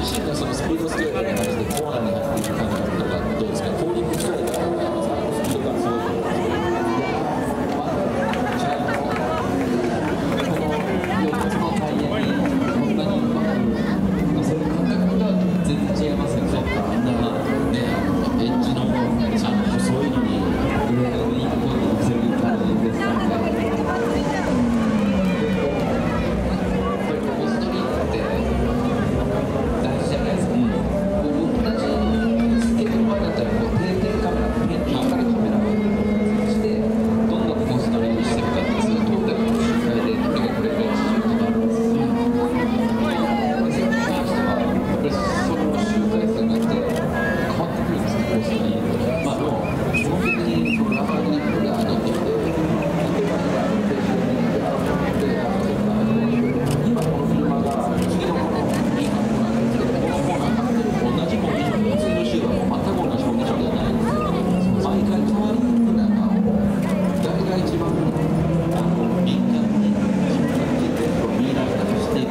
自身のそのスピードスケートの感じでコーナーになって